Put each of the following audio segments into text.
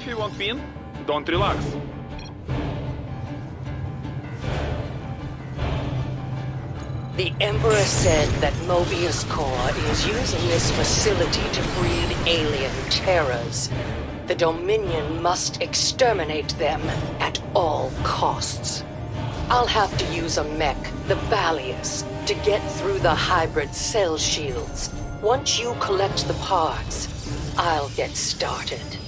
if you won't win, don't relax. The Emperor said that Mobius Corps is using this facility to breed alien terrors. The Dominion must exterminate them at all costs. I'll have to use a mech, the Balius, to get through the hybrid cell shields. Once you collect the parts, I'll get started.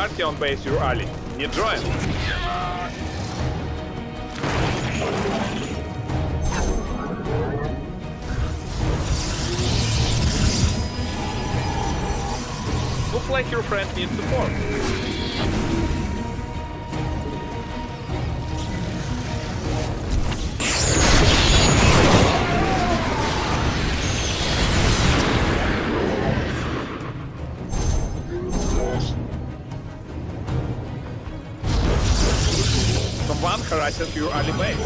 Want to party on base your ally. Need join. Look like your friend needs support. Someone your ally base.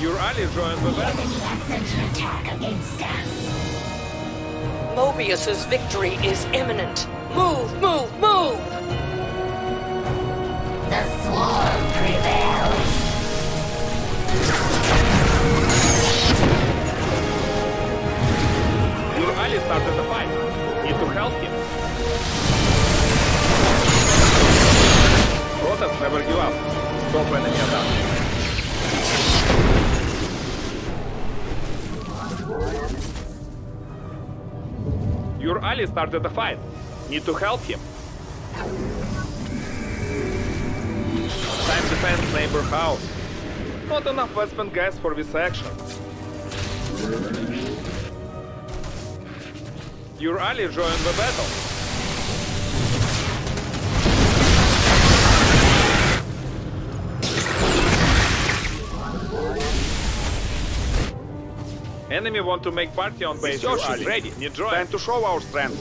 Your ally joined the battle. Sent an attack against us. Mobius's victory is imminent. Move, move, move! The swarm prevails. Your ally started the fight. Need to help him. Enemy attack. Your ally started the fight. Need to help him. Time to defend neighbor house. Not enough Westman gas for this action. Your ally joined the battle. Enemy want to make party on base. Your ready. Need join. Time to show our strength.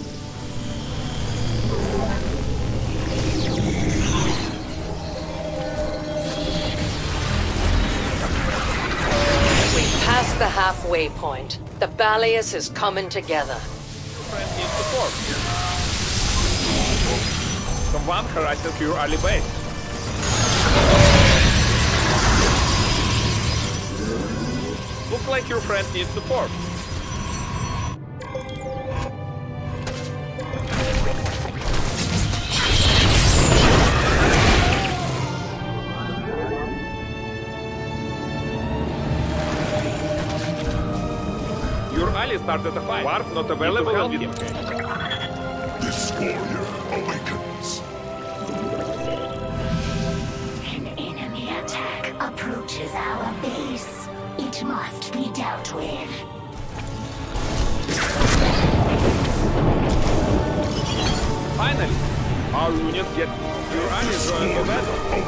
We passed the halfway point. The Balius is coming together. Friend needs support. Someone harasses your ally base. Look like your friend needs support. Your ally started a fight. Warp not available. Help him. This warrior awakens. An enemy attack approaches our base. It must be dealt with. Finally, our unit get This the battle.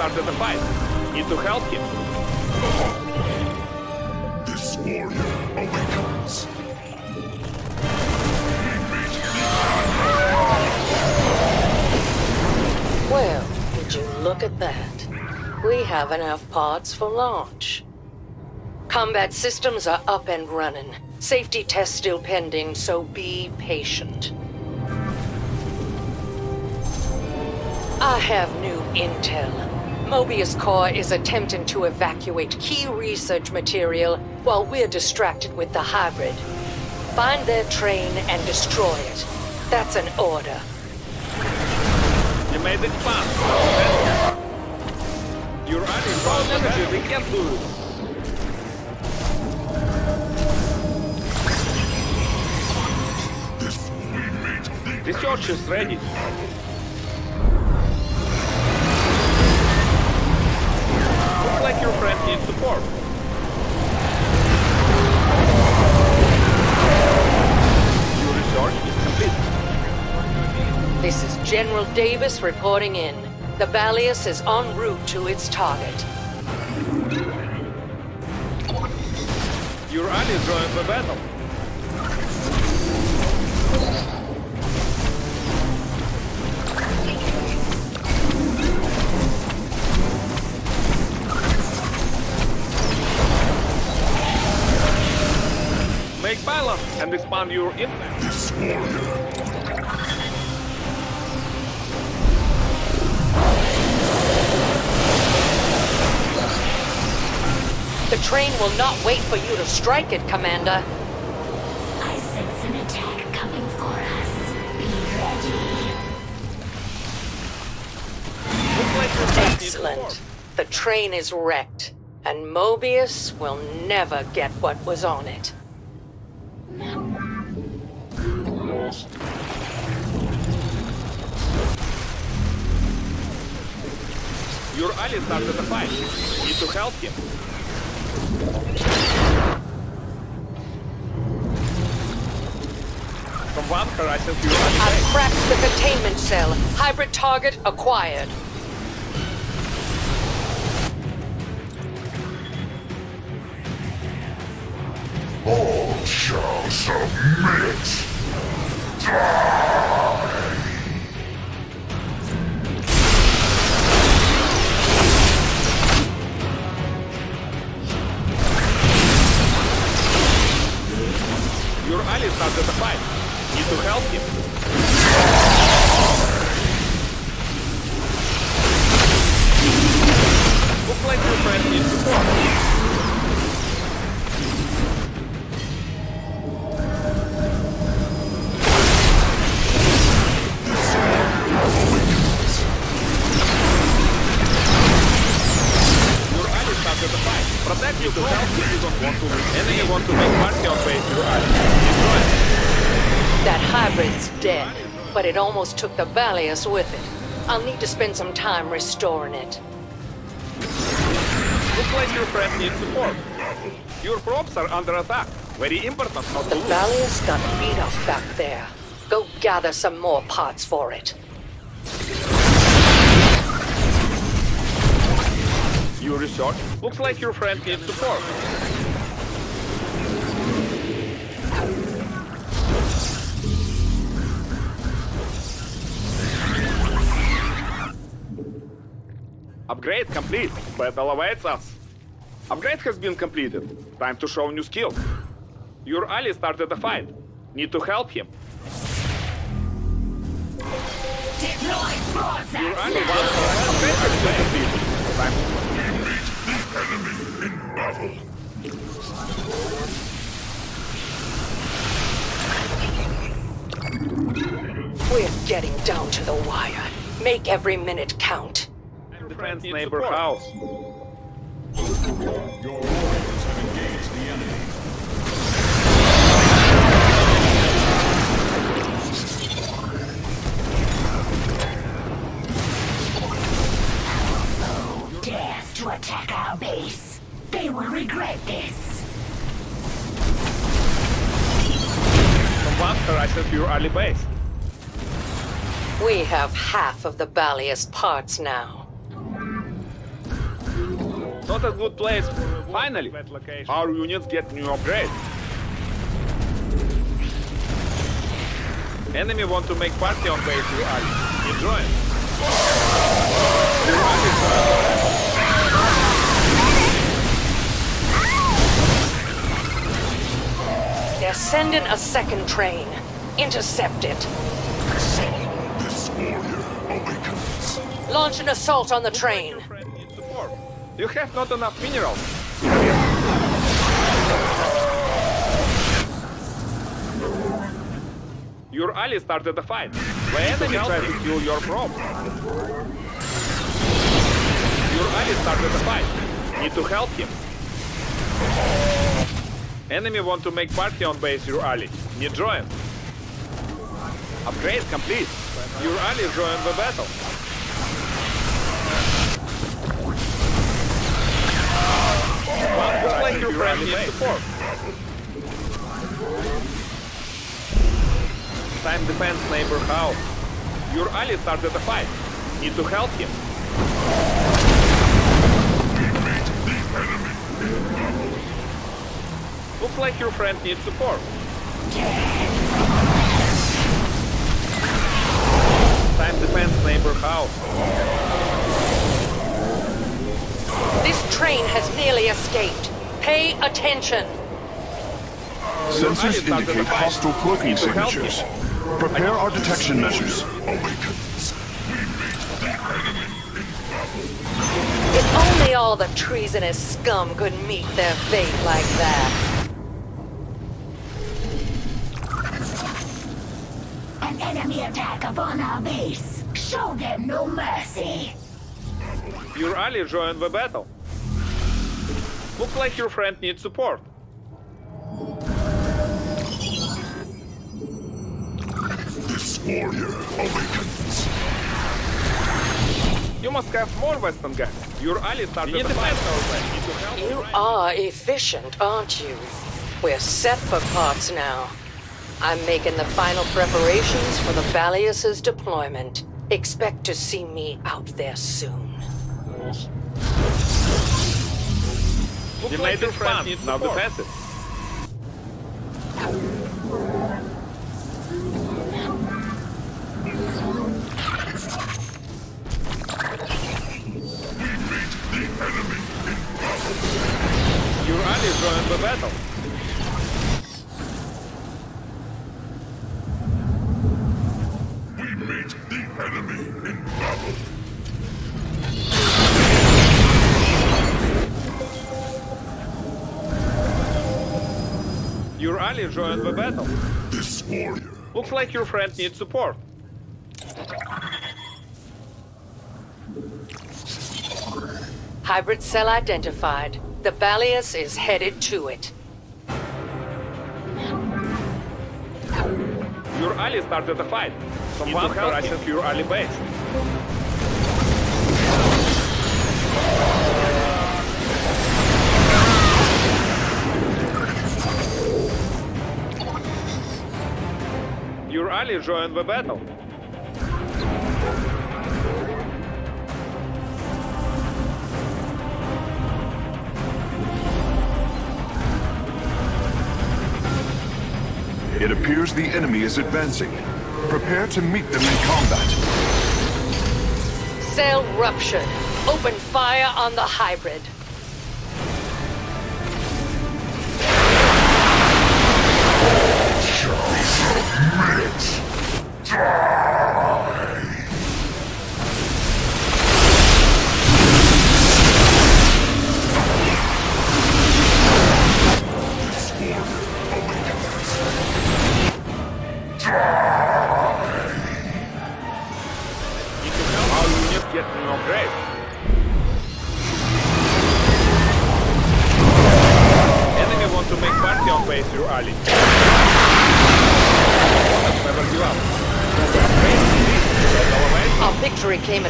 Started a fight. Need to help him. This warrior awakens. Well, would you look at that? We have enough parts for launch. Combat systems are up and running. Safety tests still pending, so be patient. I have new intel. Mobius Corps is attempting to evacuate key research material while we're distracted with the hybrid. Find their train and destroy it. That's an order. You made it fast. Your ally is all energy. They can't lose. This we Research is ready. Like your friend needs support. Your research is complete. This is General Davis reporting in. The Balius is en route to its target. Your ally is joining the battle. Make balance and expand your impact. this warrior. The train will not wait for you to strike it, Commander. I sense an attack coming for us. Be ready. Looks like your friend needs support. Excellent. The train is wrecked, and Mobius will never get what was on it. Your ally started a fight. Need to help him. From one horizon to your ally I've cracked the containment cell. Hybrid target acquired. All shall submit. Your not started a fight. Need to help him. Looks like your friend needs support. Protect you you don't want to lose. Enemy want to make party on base your ally. Destroy it. That hybrid's dead, but it almost took the Balius with it. I'll need to spend some time restoring it. Looks like your friend needs support. Your props are under attack. Very important not The lose. Balius got beat up back there. Go gather some more parts for it. You research. Looks like your friend needs support. Upgrade complete. Battle awaits us. Upgrade has been completed. Time to show new skill. Your ally started a fight. Need to help him. Deploy force Your ally wants to upgrade has been completed. Time Enemy in battle. We're getting down to the wire. Make every minute count. to friend's neighbor house. Have half of the Balius parts now. Not a good place. Finally, our units get new upgrades. Enemy want to make party on base Ali. You join. They're sending a second train. Intercept it. Launch an assault on the train. Your friend needs support. You have not enough minerals. Your ally started a fight. The enemy tried to kill your probe. Your ally started a fight. Need to help him. Enemy want to make party on base your ally. Need join. Upgrade complete. Your ally join the battle. Well, looks like your friend needs support. Time defense neighbor how? Your ally started a fight. Need to help him. Looks like your friend needs support. Time defense neighbor how? This train has nearly escaped. Pay attention. Sensors Your ally started a indicate hostile cloaking Need to help signatures. Prepare our detection measures. Awakens. We meet the enemy. If only all the treasonous scum could meet their fate like that. An enemy attack upon our base. Show them no mercy. Your ally joined the battle. Looks like your friend needs support. This warrior awakens. You must have more Western gas. Your ally started a fight. To You are efficient, aren't you? We're set for parts now. I'm making the final preparations for the Balius's deployment. Expect to see me out there soon. You made it fun. Now defense it. Your ally joined the battle. Your joined the battle. This warrior Looks like your friend needs support. Hybrid cell identified. The Balius is headed to it. Your ally started a fight. Someone rushing to your ally base. Your ally joined the battle. It appears the enemy is advancing. Prepare to meet them in combat. Cell ruptured. Open fire on the hybrid.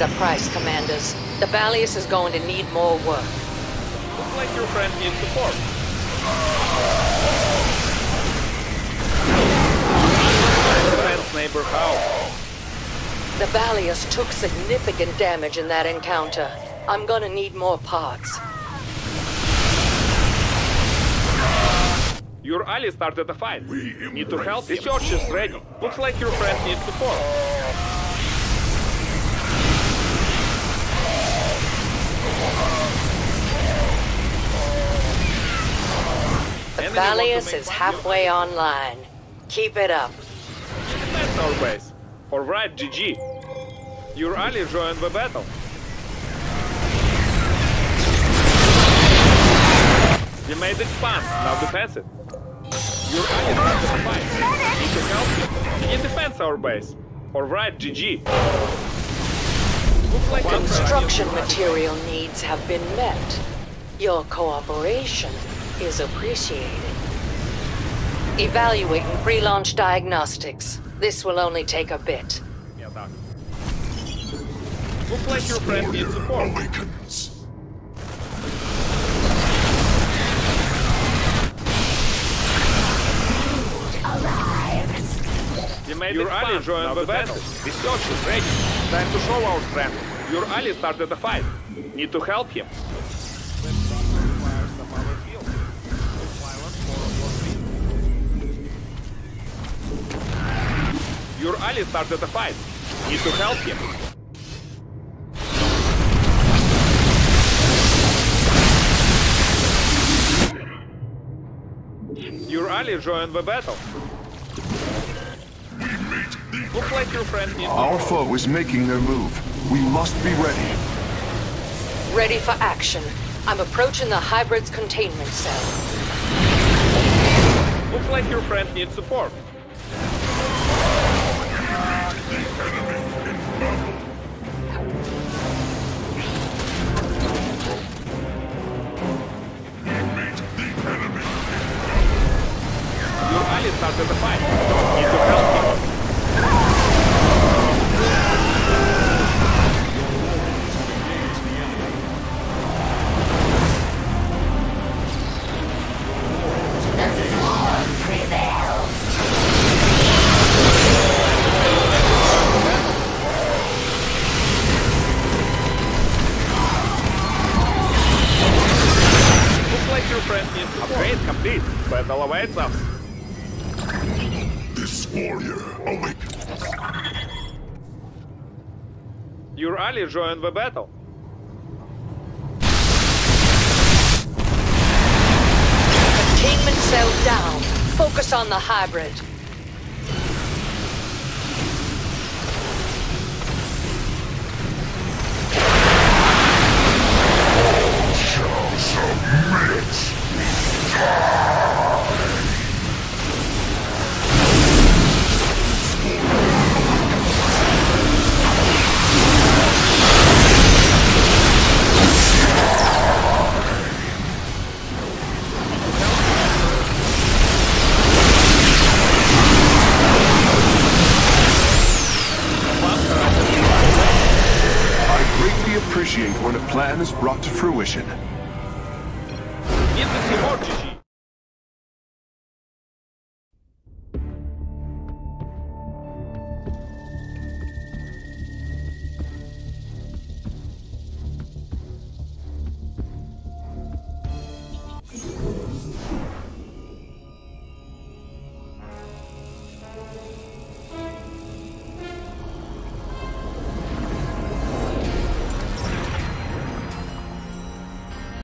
it a price, Commanders. The Balius is going to need more work. Looks like your friend needs support. Neighbor how? The Balius took significant damage in that encounter. I'm gonna need more parts. Your ally started a fight. Need to help? The church is ready. Looks like your friend needs support. Balius is halfway online. Keep it up. That's our base. Alright, GG. Your ally joined the battle. You made expand, now defense it. Your ally started the fight. Need to help you. Can you defend our base? Alright, GG. Like Construction material needs have been met. Your cooperation is appreciated. Evaluating pre-launch diagnostics. This will only take a bit. Yeah, Doc. Looks like your friend needs support. awakens. You made your ally joined the battle. Research is ready. Time to show our strength. Your ally started a fight. Need to help him. Your ally started a fight. Need to help him. Your ally joined the battle. Looks like your friend needs Our foe is making their move. We must be ready. Ready for action. I'm approaching the hybrid's containment cell. Looks like your friend needs support. Your ally joined the battle. Containment cell down. Focus on the hybrid. I is brought to fruition.